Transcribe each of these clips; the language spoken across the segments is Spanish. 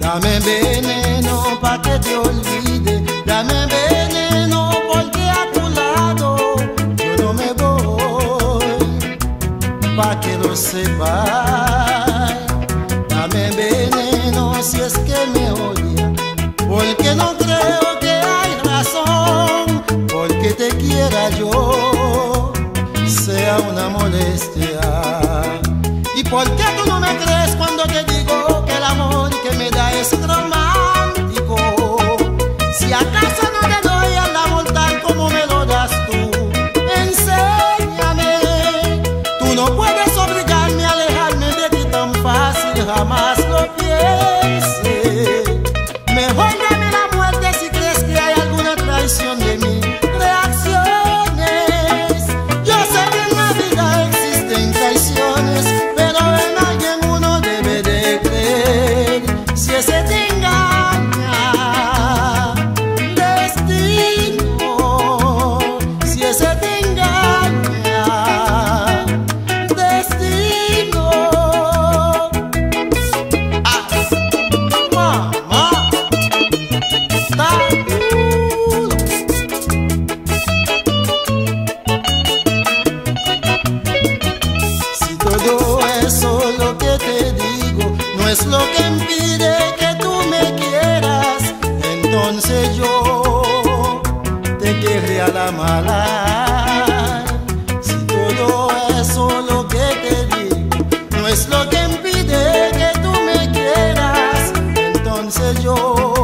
Dame veneno pa' que te olvide, dame veneno porque a tu lado yo no me voy, pa' que lo sepas. no creo que hay razón porque te quiera yo sea una molestia. ¿Y por qué? No es lo que impide que tú me quieras, entonces yo te querré a la mala. Si todo eso lo que te di no es lo que impide que tú me quieras, entonces yo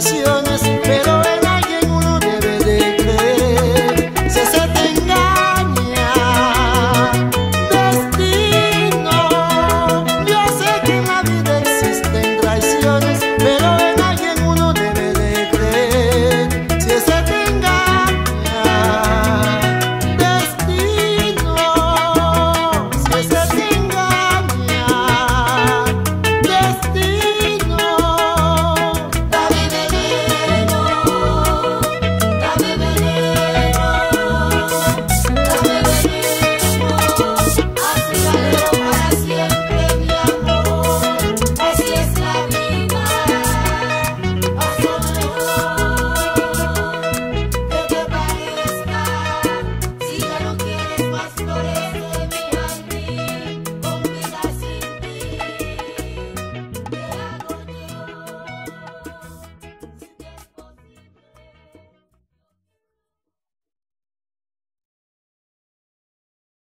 canción.